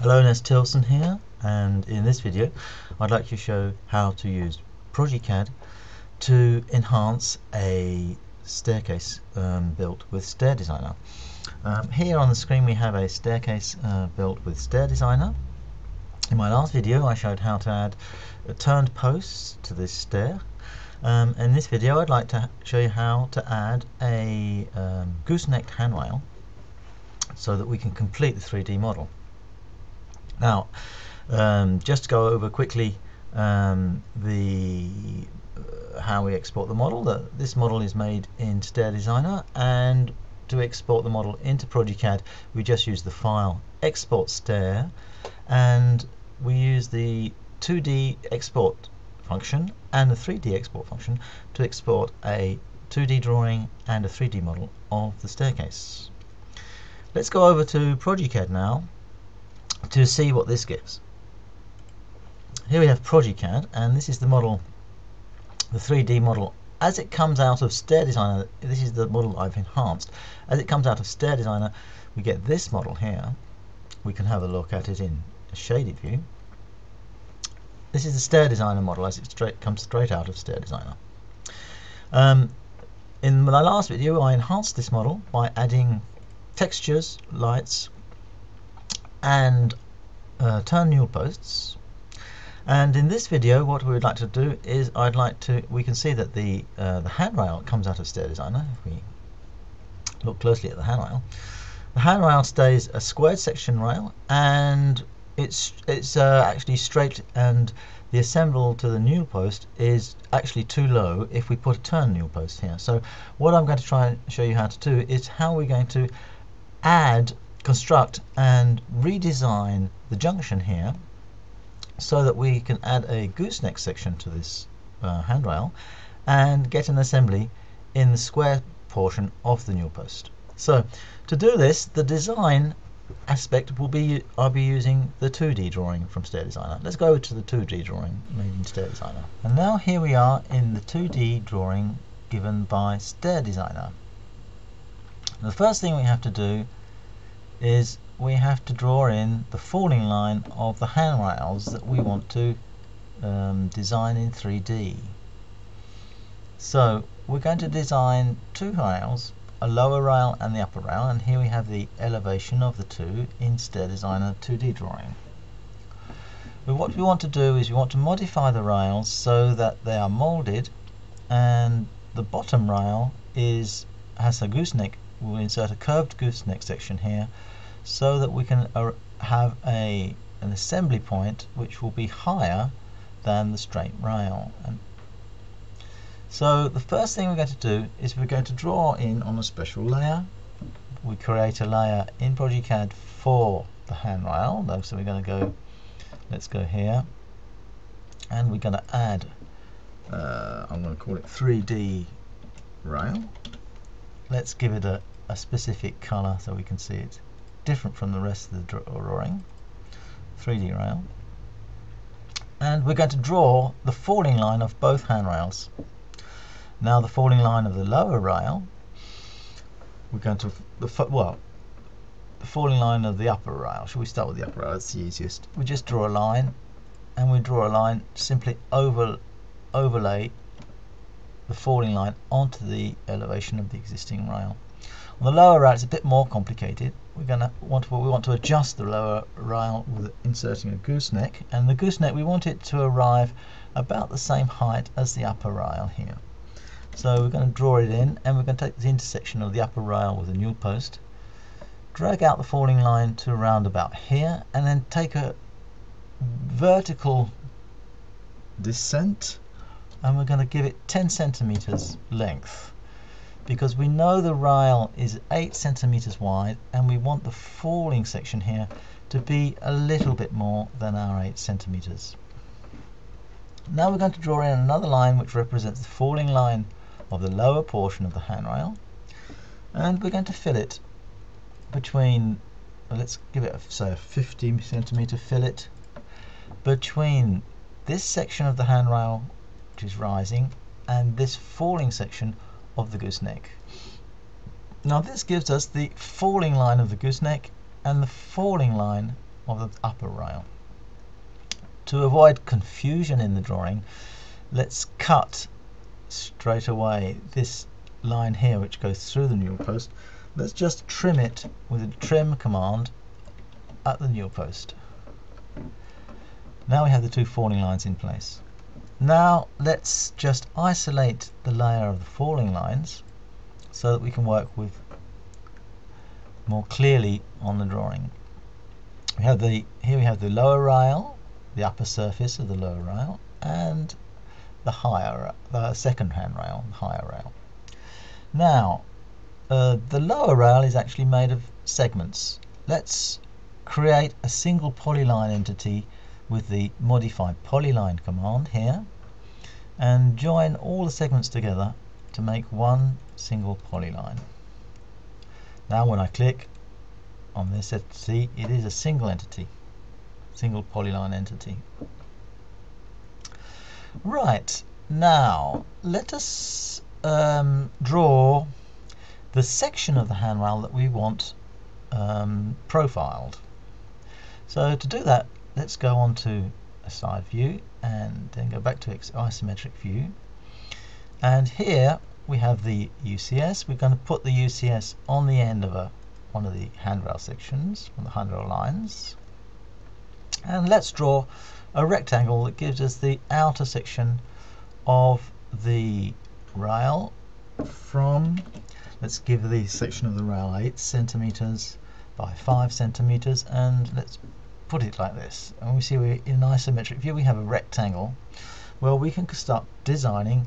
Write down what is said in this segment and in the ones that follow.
Hello, Ness Tilson here, and in this video I'd like to show how to use ProgeCAD to enhance a staircase um, built with Stair Designer. Um, here on the screen we have a staircase uh, built with Stair Designer. In my last video I showed how to add turned posts to this stair. Um, in this video I'd like to show you how to add a um, goosenecked handrail so that we can complete the 3D model. Now, um, just to go over quickly um, the uh, how we export the model. That this model is made in Stair Designer, and to export the model into ProgeCAD, we just use the file export stair, and we use the 2D export function and the 3D export function to export a 2D drawing and a 3D model of the staircase. Let's go over to ProgeCAD now to see what this gives. Here we have ProgeCAD and this is the model, the 3D model as it comes out of Stair Designer. This is the model I've enhanced. As it comes out of Stair Designer we get this model here. We can have a look at it in a shaded view. This is the Stair Designer model as it straight, comes straight out of Stair Designer. Um, in my last video I enhanced this model by adding textures, lights, and uh, turn newel posts. And in this video, what we would like to do is I'd like to, we can see that the, uh, the handrail comes out of Stair Designer. If we look closely at the handrail, the handrail stays a squared section rail and it's, it's uh, actually straight and the assemble to the newel post is actually too low if we put a turn newel post here. So what I'm going to try and show you how to do is how we're going to add, construct and redesign the junction here so that we can add a gooseneck section to this uh, handrail and get an assembly in the square portion of the newel post. So to do this, the design aspect will be I'll be using the 2D drawing from Stair Designer. Let's go to the 2D drawing made in Stair Designer. And now here we are in the 2D drawing given by Stair Designer. The first thing we have to do is we have to draw in the falling line of the handrails that we want to um, design in 3D. So we're going to design two rails, a lower rail and the upper rail, and here we have the elevation of the two in Stair Designer 2D drawing. But what we want to do is we want to modify the rails so that they are molded and the bottom rail is has a gooseneck we'll insert a curved gooseneck section here so that we can have a an assembly point which will be higher than the straight rail. And so the first thing we're going to do is we're going to draw in on a special layer. We create a layer in ProgeCAD for the handrail. So we're going to go, let's go here, and we're going to add, uh, I'm going to call it 3D rail let's give it a, a specific color so we can see it's different from the rest of the drawing. 3D rail. And we're going to draw the falling line of both handrails. Now the falling line of the lower rail we're going to the well the falling line of the upper rail. Shall we start with the upper rail? That's the easiest. We just draw a line and we draw a line simply over overlay the falling line onto the elevation of the existing rail. On the lower rail it's a bit more complicated. We're going to want we want to adjust the lower rail with inserting a gooseneck and the gooseneck we want it to arrive about the same height as the upper rail here. So we're going to draw it in and we're going to take the intersection of the upper rail with the newel post, drag out the falling line to around about here and then take a vertical descent and we're going to give it 10 centimeters length because we know the rail is 8 centimeters wide and we want the falling section here to be a little bit more than our 8 centimeters. Now we're going to draw in another line which represents the falling line of the lower portion of the handrail and we're going to fill it between let's give it a, say a 50 centimeter fillet between this section of the handrail which is rising, and this falling section of the gooseneck. Now this gives us the falling line of the gooseneck and the falling line of the upper rail. To avoid confusion in the drawing, let's cut straight away this line here which goes through the newel post. Let's just trim it with a trim command at the newel post. Now we have the two falling lines in place. Now let's just isolate the layer of the falling lines so that we can work with more clearly on the drawing. We have the here we have the lower rail, the upper surface of the lower rail, and the higher, the second handrail, the higher rail. Now, uh, the lower rail is actually made of segments. Let's create a single polyline entity with the modify polyline command here and join all the segments together to make one single polyline. Now when I click on this entity, it is a single entity, single polyline entity. Right, now let us um, draw the section of the handrail that we want um, profiled. So to do that, let's go on to a side view and then go back to isometric view. And here we have the UCS. We're going to put the UCS on the end of a one of the handrail sections, on the handrail lines. And let's draw a rectangle that gives us the outer section of the rail from, let's give the section of the rail 8 centimeters by 5 centimeters and let's put it like this. And we see we're in an isometric view we have a rectangle. Well, we can start designing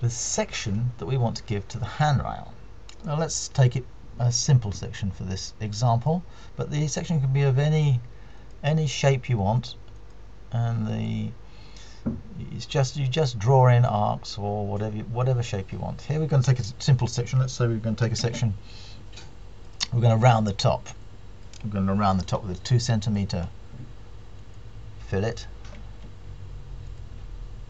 the section that we want to give to the handrail. Now let's take it a simple section for this example, but the section can be of any any shape you want, and the it's just you just draw in arcs or whatever whatever shape you want. Here we're going to take a simple section. Let's say we're going to take a section. We're going to round the top. We're going to round the top with a two centimeter fillet.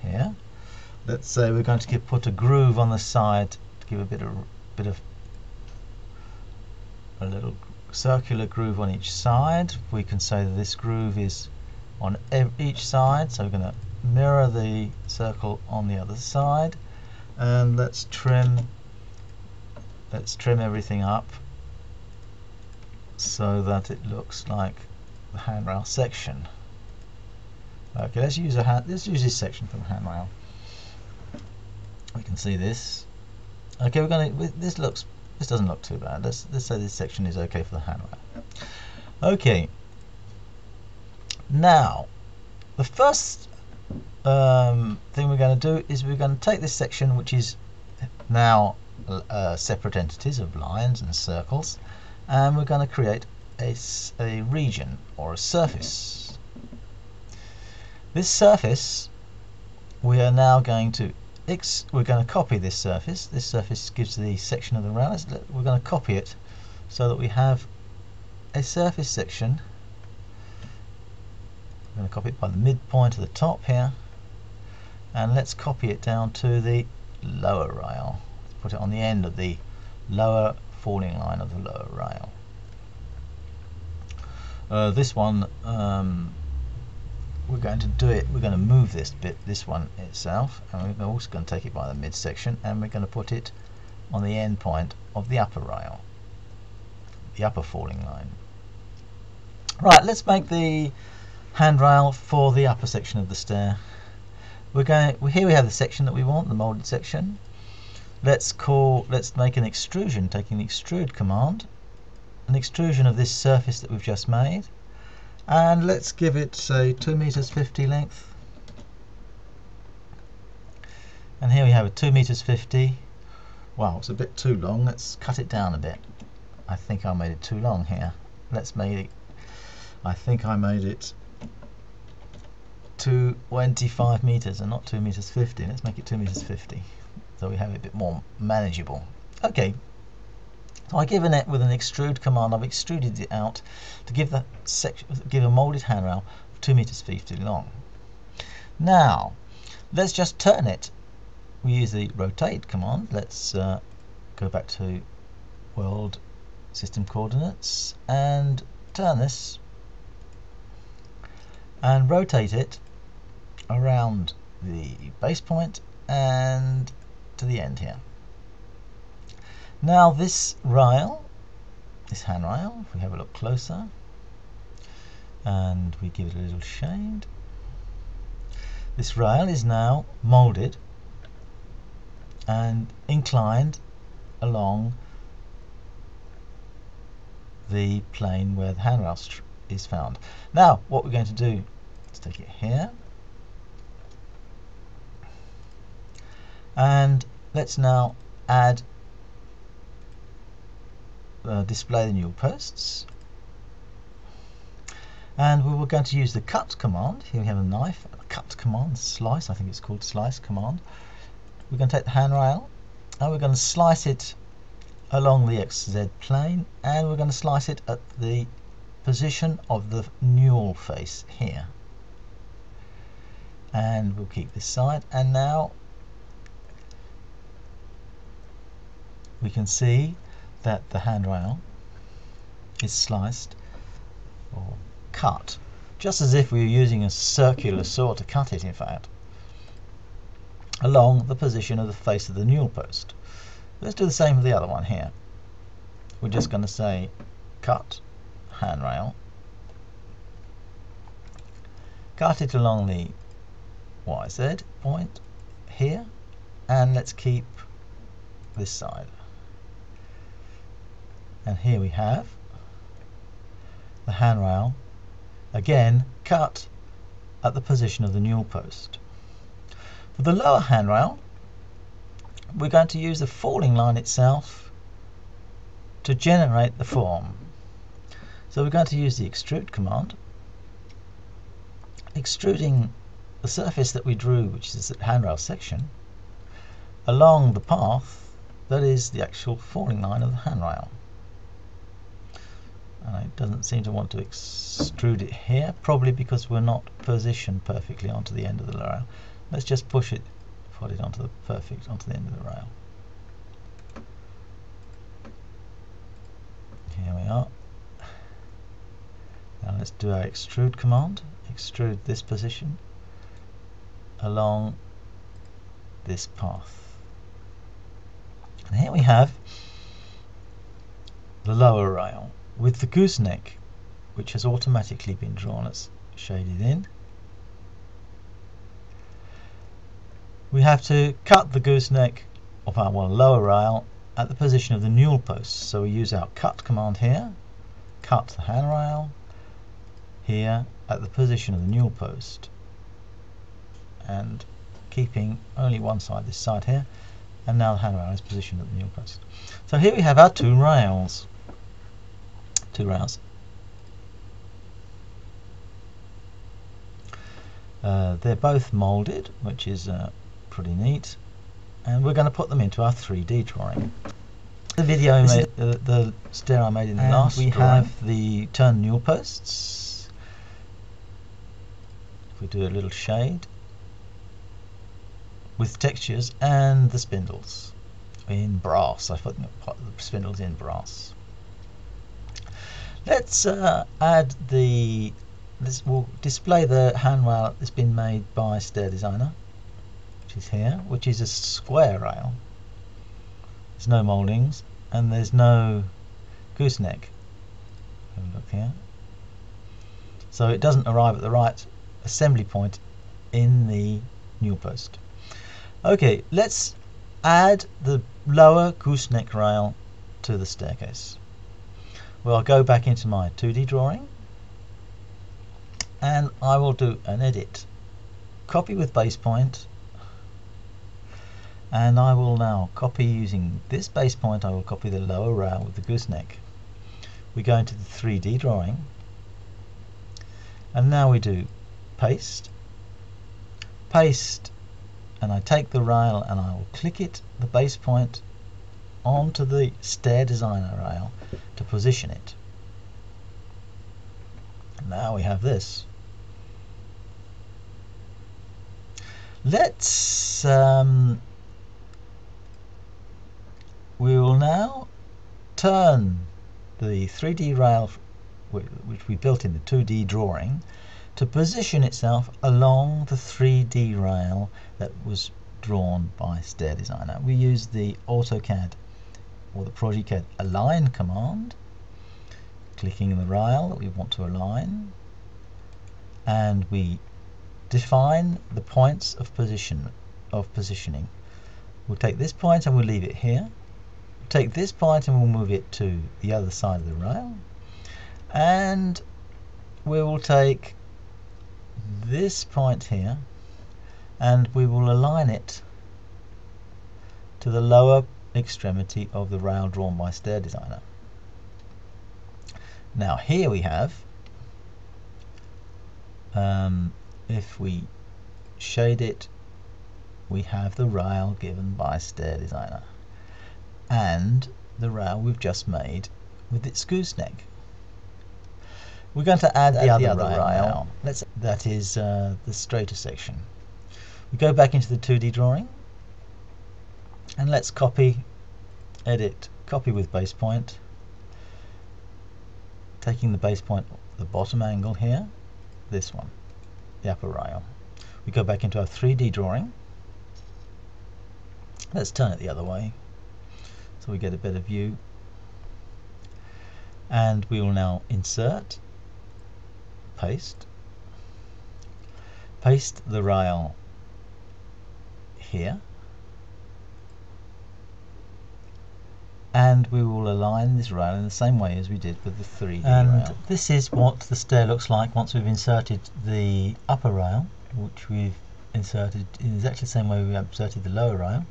Here. Let's say we're going to put a groove on the side to give a bit of bit of a little circular groove on each side. We can say that this groove is on each side, so we're going to mirror the circle on the other side. And let's trim, let's trim everything up so that it looks like the handrail section. Okay, let's use a hand, let's use this section the handrail. We can see this. Okay, we're going to. This looks this doesn't look too bad. Let's, let's say this section is okay for the handrail. Okay. Now, the first um, thing we're going to do is we're going to take this section, which is now uh, separate entities of lines and circles, and we're going to create a, a region or a surface. This surface we are now going to X, we're going to copy this surface. This surface gives the section of the rail. We're going to copy it so that we have a surface section. I'm going to copy it by the midpoint of the top here. And let's copy it down to the lower rail. Let's put it on the end of the lower falling line of the lower rail. Uh, this one um, we're going to do it, we're going to move this bit, this one itself, and we're also going to take it by the midsection, and we're going to put it on the end point of the upper rail, the upper falling line. Right, let's make the handrail for the upper section of the stair. We're going, well, here we have the section that we want, the molded section. Let's call, let's make an extrusion, taking the extrude command, an extrusion of this surface that we've just made. And let's give it say 2 meters 50 length. And here we have a 2 meters 50 wow it's a bit too long. Let's cut it down a bit. I think I made it too long here. Let's make it I think I made it to 25 meters and not 2 meters 50 let's make it 2 meters 50 so we have it a bit more manageable okay so I give given it with an extrude command, I've extruded it out to give section, give a molded handrail 2 meters 50 long. Now, let's just turn it. We use the rotate command. Let's uh, go back to world system coordinates and turn this and rotate it around the base point and to the end here. Now this rail, this handrail, if we have a look closer, and we give it a little shade, this rail is now molded and inclined along the plane where the handrail is found. Now what we're going to do, let's take it here and let's now add uh, display the new posts. And we were going to use the cut command. Here we have a knife a cut command slice I think it's called slice command. We're going to take the handrail and we're going to slice it along the XZ plane and we're going to slice it at the position of the newel face here. And we'll keep this side and now we can see that the handrail is sliced or cut just as if we were using a circular saw to cut it in fact along the position of the face of the newel post. Let's do the same with the other one here. We're just going to say cut handrail cut it along the YZ point here and let's keep this side and here we have the handrail again cut at the position of the newel post. For the lower handrail we're going to use the falling line itself to generate the form. So we're going to use the extrude command extruding the surface that we drew which is the handrail section along the path that is the actual falling line of the handrail and it doesn't seem to want to extrude it here probably because we're not positioned perfectly onto the end of the rail. Let's just push it put it onto the perfect onto the end of the rail. Here we are. Now let's do our extrude command. Extrude this position along this path. And here we have the lower rail with the gooseneck which has automatically been drawn as shaded in we have to cut the gooseneck of our lower rail at the position of the newel post. So we use our cut command here cut the handrail here at the position of the newel post and keeping only one side this side here and now the handrail is positioned at the newel post. So here we have our two rails two rounds. Uh, they're both molded, which is uh, pretty neat, and we're going to put them into our 3D drawing. The video made, uh, the stair I made in the and last we drawing. have the turn newel posts. If we do a little shade with textures and the spindles in brass. I put the spindles in brass. Let's uh, add the, this will display the handrail that's been made by Stair Designer, which is here, which is a square rail. There's no mouldings and there's no gooseneck. Have a look here. So it doesn't arrive at the right assembly point in the new post. Okay, let's add the lower gooseneck rail to the staircase. Well, I'll go back into my 2D drawing. And I will do an edit. Copy with base point and I will now copy using this base point I will copy the lower rail with the gooseneck. We go into the 3D drawing. And now we do paste. Paste. And I take the rail and I will click it the base point onto the stair designer rail to position it. Now we have this. Let's um, we will now turn the 3D rail which we built in the 2D drawing to position itself along the 3D rail that was drawn by Stair Designer. We use the AutoCAD or the ProgeCAD align command, clicking in the rail that we want to align, and we define the points of position of positioning. We'll take this point and we'll leave it here. take this point and we'll move it to the other side of the rail. And we will take this point here and we will align it to the lower extremity of the rail drawn by Stair Designer. Now here we have, um, if we shade it, we have the rail given by Stair Designer and the rail we've just made with its gooseneck. We're going to add, add the, other, the other rail, rail. Now. Let's, that is uh, the straighter section. We go back into the 2D drawing and let's copy, edit, copy with base point, taking the base point, the bottom angle here, this one, the upper rail. We go back into our 3D drawing. Let's turn it the other way so we get a better view. And we will now insert, paste, paste the rail here and we will align this rail in the same way as we did with the 3D and rail. this is what the stair looks like once we've inserted the upper rail which we've inserted in exactly the same way we inserted the lower rail.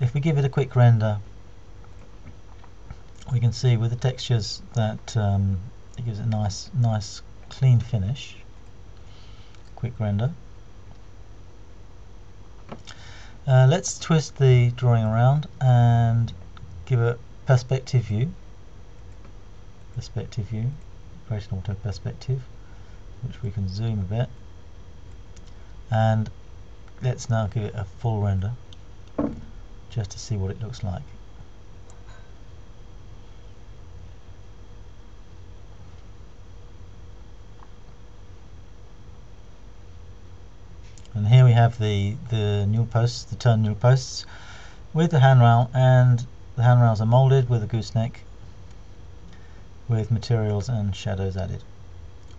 If we give it a quick render we can see with the textures that um, it gives a nice nice clean finish. Quick render. Uh, let's twist the drawing around and give a perspective view. Perspective view. Create an auto perspective which we can zoom a bit. And let's now give it a full render just to see what it looks like. And here we have the the new posts the turn new posts with the handrail and the handrails are molded with a gooseneck with materials and shadows added.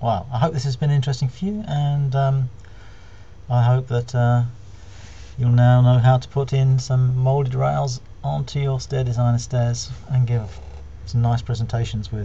Wow, I hope this has been interesting for you and um, I hope that uh, you'll now know how to put in some molded rails onto your stair designer stairs and give some nice presentations with